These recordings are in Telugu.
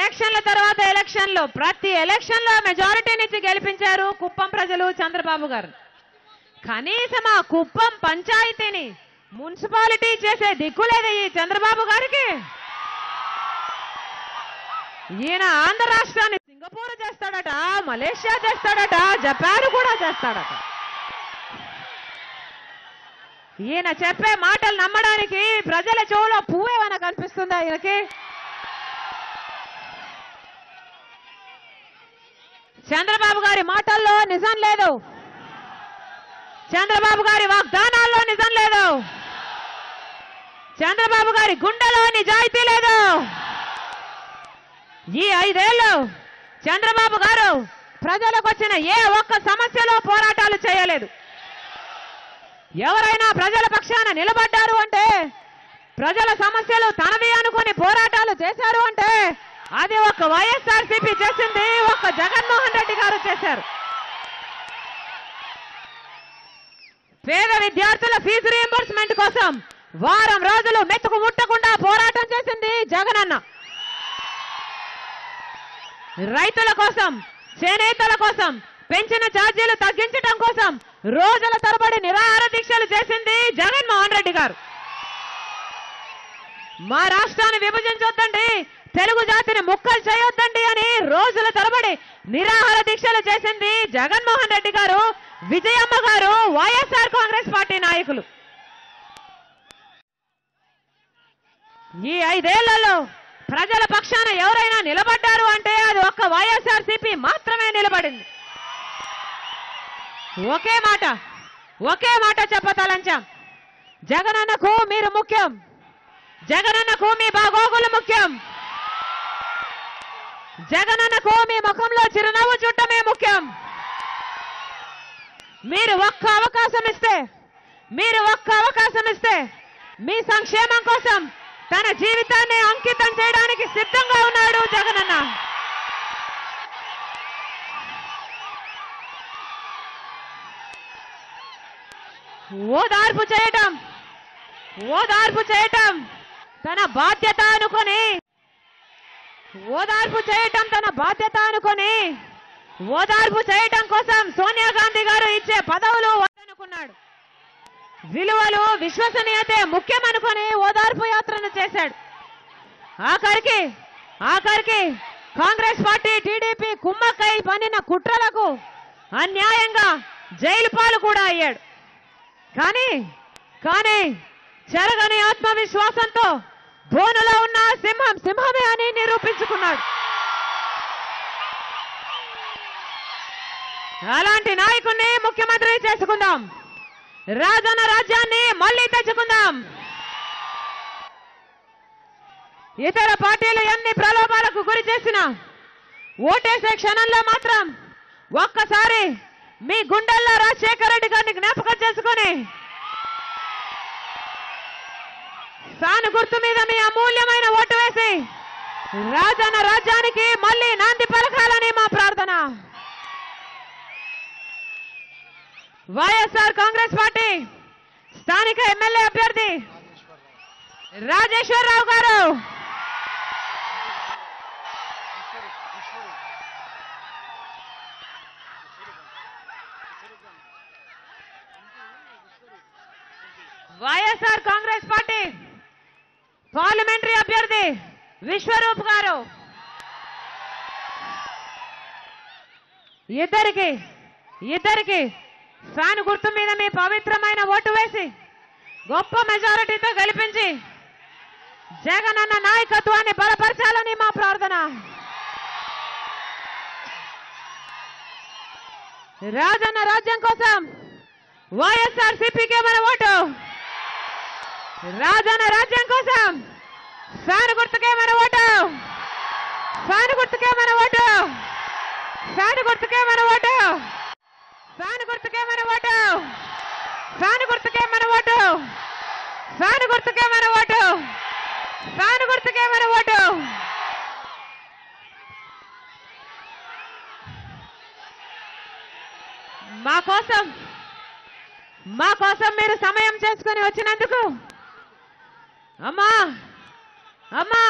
ఎలక్షన్ల తర్వాత ఎలక్షన్లో ప్రతి ఎలక్షన్లో మెజారిటీ నుంచి గెలిపించారు కుప్పం ప్రజలు చంద్రబాబు గారు. కనీసం ఆ కుప్పం పంచాయతీని మున్సిపాలిటీ చేసే దిక్కులేదు ఈ చంద్రబాబు గారికి. ఈయన ఆంధ్ర రాష్ట్రాన్ని సింగపూర్ చేస్తాడట మలేషియా చేస్తాడట జపాన్ కూడా చేస్తాడట. ఈయన చెప్పే మాటలు నమ్మడానికి ప్రజల చెవులో పువ్వేమైనా కనిపిస్తుందా ఈయనకి? చంద్రబాబు గారి మాటల్లో నిజం లేదు. చంద్రబాబు గారి వాగ్దానాల్లో నిజం లేదు. చంద్రబాబు గారి గుండెలో నిజాయితీ లేదు. ఈ ఐదేళ్ళు చంద్రబాబు గారు ప్రజలకు వచ్చిన ఏ ఒక్క సమస్యలో పోరాటాలు చేయలేదు. ఎవరైనా ప్రజల పక్షాన నిలబడ్డారు అంటే ప్రజల సమస్యలు తనవి అనుకుని పోరాటాలు చేశారు అంటే అది ఒక వైఎస్ఆర్సీపీ చేసింది ఒక జగన్మోహన్ రెడ్డి గారు చేశారు. పేద విద్యార్థుల ఫీజు రియంబర్స్మెంట్ కోసం వారం రోజులు మెతుకు ముట్టకుండా పోరాటం చేసింది జగనన్న. రైతుల కోసం చేనేతల కోసం పెంచిన ఛార్జీలు తగ్గించడం కోసం రోజుల తరబడి నిరాహార దీక్షలు చేసింది జగన్మోహన్ రెడ్డి గారు. మా రాష్ట్రాన్ని విభజించొద్దండి. తెలుగు జాతిని ముక్కలు చేయొద్దండి అని రోజుల తరబడి నిరాహార దీక్షలు చేసింది జగన్మోహన్ రెడ్డి గారు విజయమ్మ గారు వైఎస్ఆర్ కాంగ్రెస్ పార్టీ నాయకులు. ఈ ఐదేళ్ళలో ప్రజల పక్షాన ఎవరైనా నిలబడ్డారు అంటే అది ఒక్క వైఎస్ఆర్ సిపి మాత్రమే నిలబడింది. ఒకే మాట ఒకే మాట చెప్పతలంచాం. జగనన్నకు మీరు ముఖ్యం. జగనన్నకు మీ బాగోగులు ముఖ్యం. జగనన్నకు మీ ముఖంలో చిరునవ్వు చుట్టమే ముఖ్యం. మీరు ఒక్క అవకాశం ఇస్తే మీరు ఒక్క అవకాశం ఇస్తే మీ సంక్షేమం కోసం తన జీవితాన్ని అంకితం చేయడానికి సిద్ధంగా ఉన్నాడు జగనన్న. ఓదార్పు చేయటం ఓదార్పు చేయటం తన బాధ్యత అనుకొని ఓదార్పు చేయటం తన బాధ్యత అనుకొని ఓదార్పు చేయటం కోసం సోనియా గాంధీ గారు ఇచ్చే పదవులు వద్దనుకున్నాడు. విలువలు విశ్వసనీయతే ముఖ్యమనుకొని ఓదార్పు యాత్రను చేశాడు. ఆఖరికి ఆఖరికి కాంగ్రెస్ పార్టీ టీడీపీ కుమ్మక్కై పనిన కుట్రలకు అన్యాయంగా జైలు పాలు కూడా అయ్యాడు. కానీ కానీ చెరగని ఆత్మవిశ్వాసంతో ధోనులో ఉన్న సింహం సింహమే అని అలాంటి నాయకుణ్ణి ముఖ్యమంత్రి చేసుకుందాం. రాజన్న రాజ్యాన్ని మళ్ళీ తెచ్చుకుందాం. ఇతర పార్టీలు ఎన్ని ప్రలోభాలకు గురి చేసినా ఓటేసే క్షణంలో మాత్రం ఒక్కసారి మీ గుండెల్లో రాజశేఖర రెడ్డి గారిని జ్ఞాపకం చేసుకొని సాను గుర్తు మీద మీ అమూల్యమైన ఓటు వేసి రాజన్న రాజ్యానికి మళ్ళీ నాంది పలకాలని మా ప్రార్థన. వైఎస్ఆర్ కాంగ్రెస్ పార్టీ స్థానిక ఎమ్మెల్యే అభ్యర్థి రాజేశ్వరరావు గారు. వైఎస్ఆర్ కాంగ్రెస్ పార్టీ పార్లమెంటరీ అభ్యర్థి విశ్వరూప్ గారు. ఇద్దరికి ఇద్దరికి ఫ్యాన్ గుర్తు మీద మీ పవిత్రమైన ఓటు వేసి గొప్ప మెజారిటీతో గెలిపించి జగనన్న నాయకత్వాన్ని బలపరచాలని మా ప్రార్థన. రాజన్న రాజ్యం కోసం వైఎస్ఆర్ సిపికే మన ఓటు. రాజన్న రాజ్యం కోసం ఫ్యాన్ గుర్తుకే మన ఓటు. ఫ్యాన్ గుర్తుకే మన ఓటు. ఫ్యాన్ గుర్తుకే మన ఓటు. ఫ్యాన్ గుర్తుకే మన ఓటు. ఫ్యాన్ గుర్తుకే మన ఓటు. ఫ్యాన్ గుర్తుకే మన ఓటు. ఫ్యాన్ గుర్తుకే మన ఓటు. మా కోసం మా కోసం మీరు సమయం చేసుకుని వచ్చినందుకు అమ్మా! అమ్మా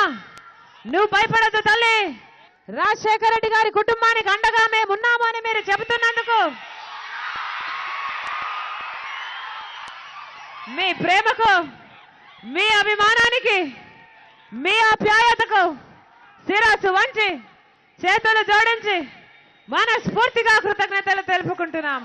నువ్వు భయపడద్దు తల్లి. రాజశేఖర రెడ్డి గారి కుటుంబానికి అండగా మేము ఉన్నామని అని మీరు చెబుతున్నందుకు మీ ప్రేమకు మీ అభిమానానికి మీ ఆప్యాయతకు శిరస్సు వంచి చేతులు జోడించి మనస్ఫూర్తిగా కృతజ్ఞతలు తెలుపుకుంటున్నాం.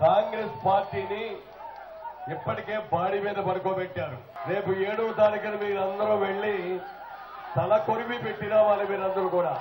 కాంగ్రెస్ పార్టీని ఇప్పటికే బాడీ మీద పడుకోబెట్టారు. రేపు ఏడవ తారీఖున మీరందరూ వెళ్ళి తల కొరివి పెట్టినా వాళ్ళు మీరందరూ కూడా.